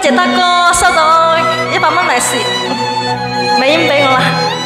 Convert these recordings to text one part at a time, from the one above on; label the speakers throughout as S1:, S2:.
S1: 多谢大哥收到一百蚊利是，美音俾我啦。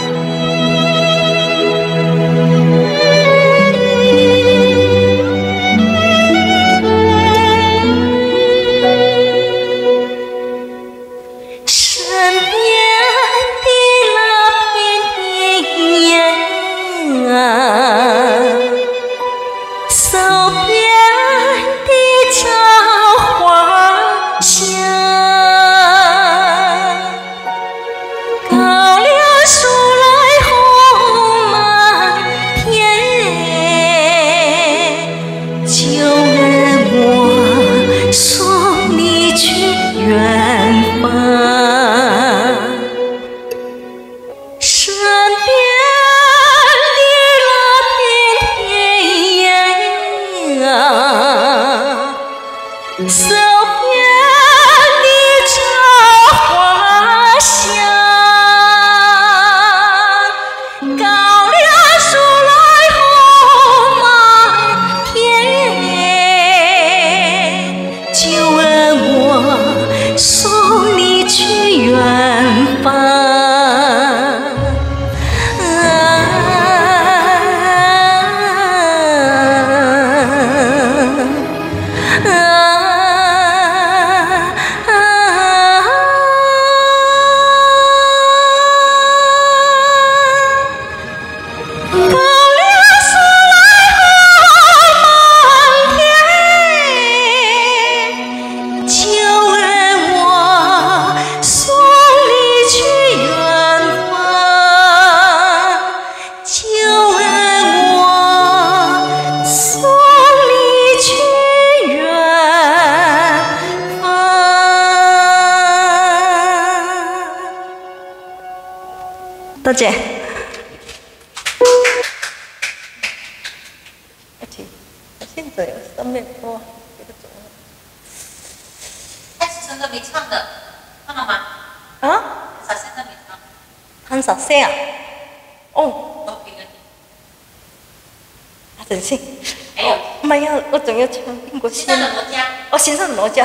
S1: 现在上面播，接着
S2: 走。汤思成没唱的，唱了吗？
S1: 啊？
S2: 汤现在没唱。
S1: 汤少仙啊？哦。
S2: 都给了你。
S1: 阿俊先。
S2: 还有，
S1: 没有？我总要唱英
S2: 个
S1: 先。
S2: 《的罗家》。
S1: 哦，《神的罗家》。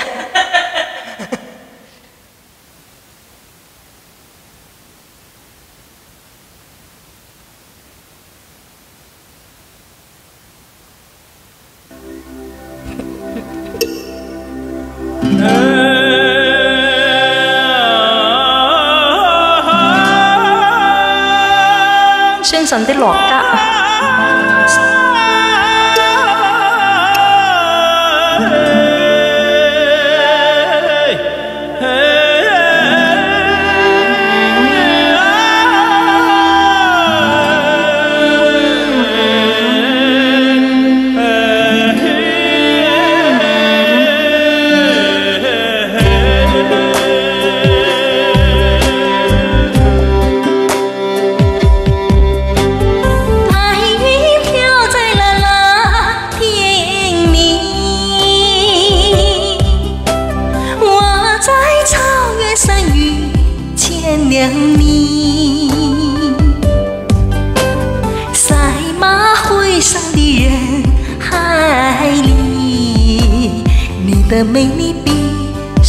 S1: 相信的罗家。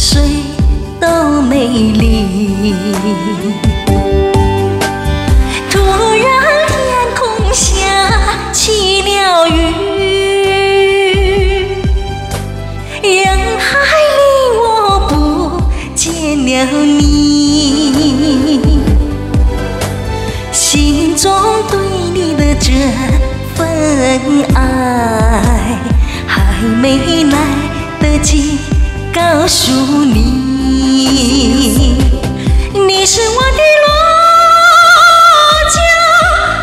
S1: 谁都美丽。突然天空下起了雨，人海里我不见了你，心中对你的这份爱还没来得及。告诉你，你是我的罗加，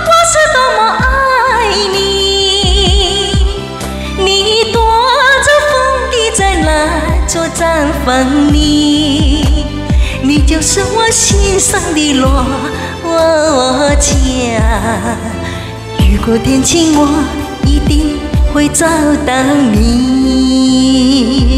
S1: 我是多么爱你。你躲着风你在那座毡房里，你就是我心上的罗加。雨过天晴，我一定会找到你。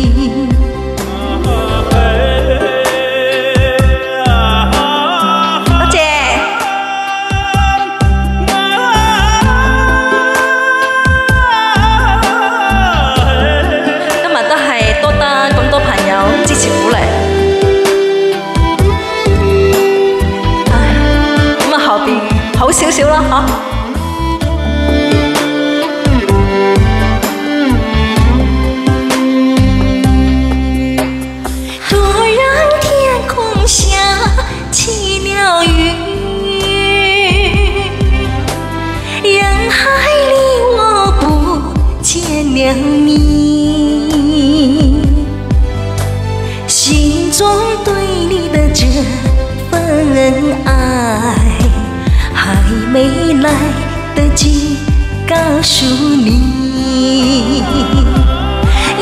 S1: 想你，心中对你的这份爱，还没来得及告诉你。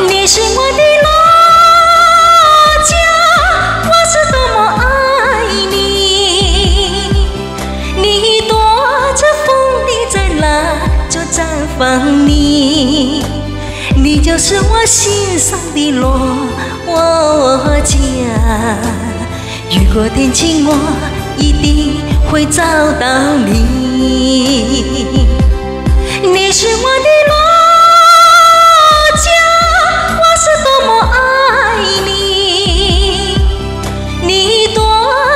S1: 你是我的老家，我是多么爱你。你躲着风，你在哪？座毡房里。你就是我心上的罗加，雨过天晴我一定会找到你。你是我的罗加，我是多么爱你！你躲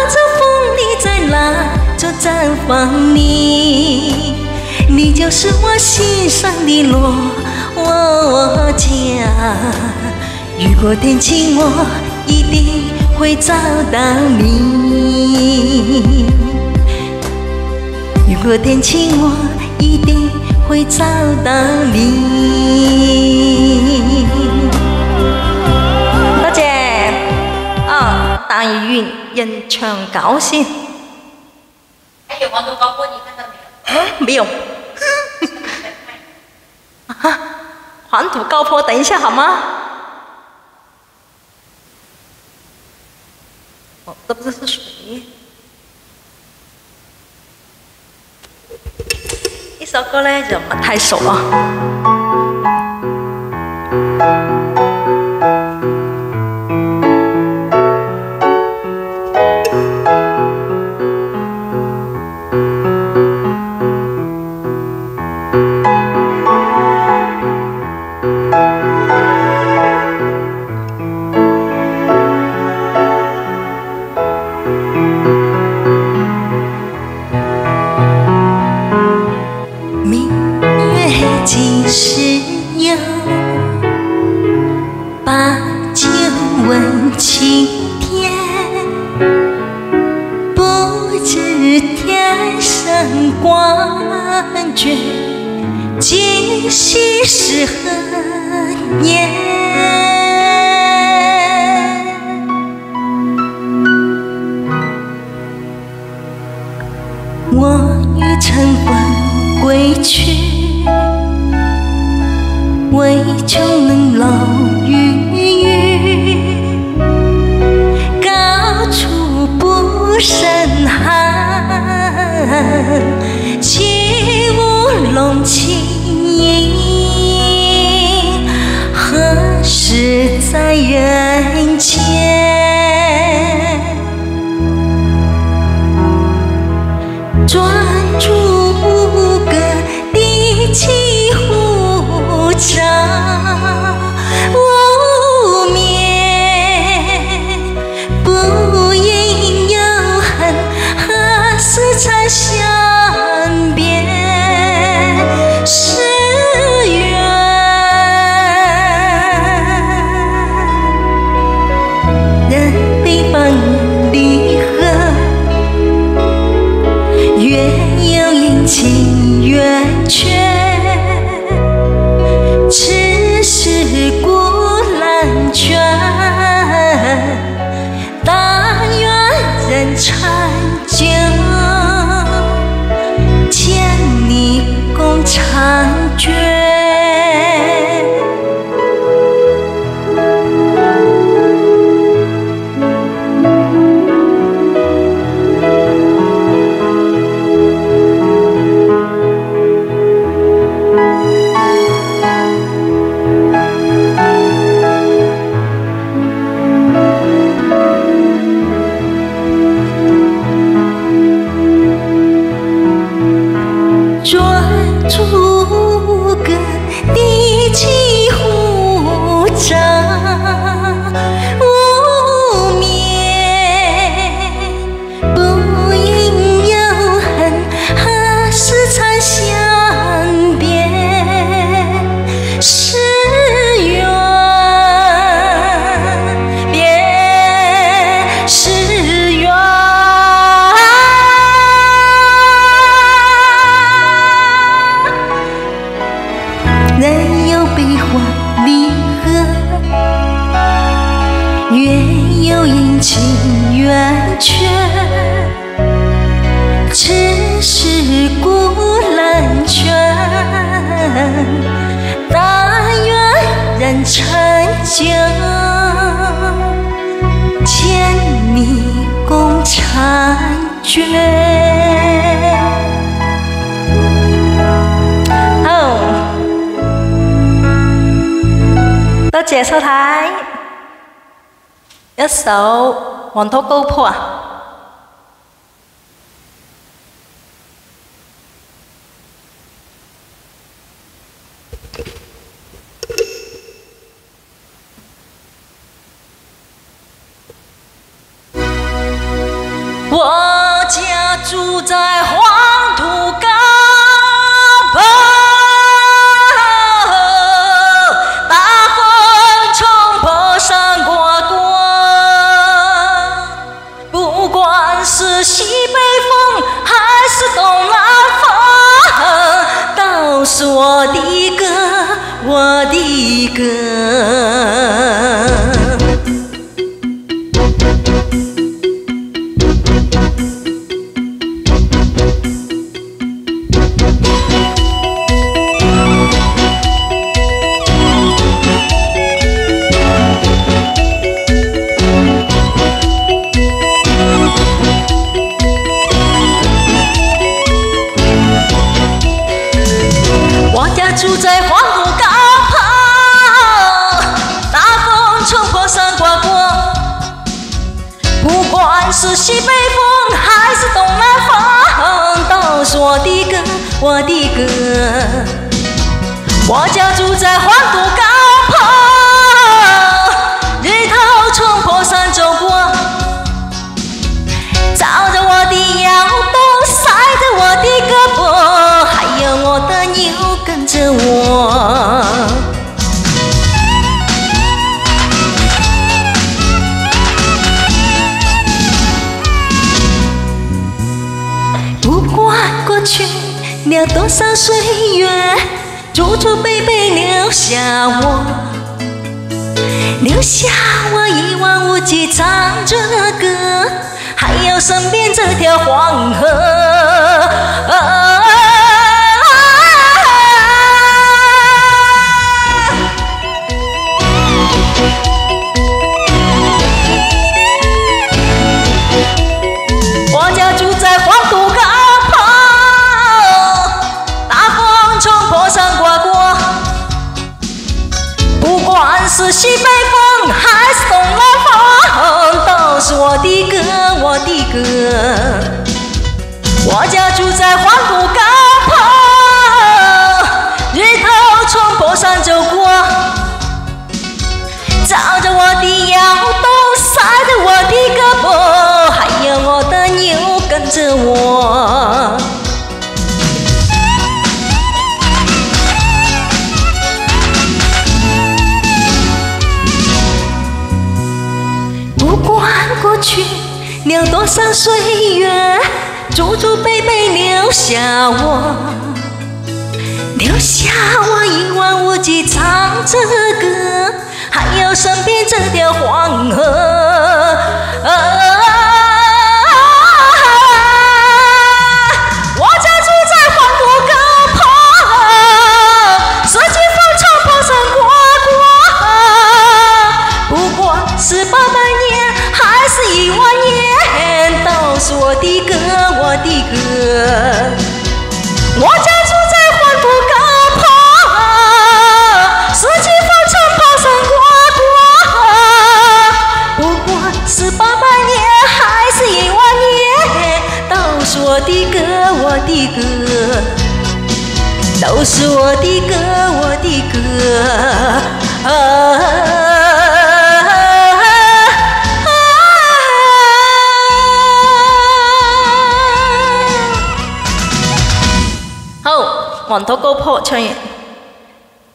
S1: 着风你在那座毡房里，你就是我心上的罗。天我一多谢啊！大你。人唱高兴。
S2: 我一定会找到你看到没有？
S1: 没有。黄土高坡，等一下好吗？哦，这不是是谁？一首歌呢，就不太熟了？转。月有阴晴圆缺。南长江，千里共婵娟。哦，多谢收台一首《黄土高坡》。啊。在话是西北风还是东南风，都是我的歌，我的歌。我家住在黄土高坡，日头从坡上走过。着。不管过去了多少岁月，祖祖辈辈留下我，留下我一望无际唱着歌，还有身边这条黄河。Shiva. 流多少岁月，祖祖辈辈留下我，留下我一望无际唱着歌，还有身边这条黄河。都是我的歌，我的歌。好，黄土高坡，唱完。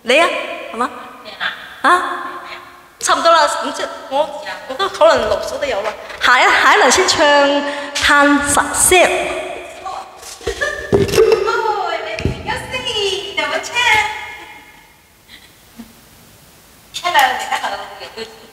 S1: 你啊，好吗？啊，差不多啦。咁即我，我都可能六首都有啦。下一，下一轮先唱《
S2: 叹十色》。力をね、中の動きが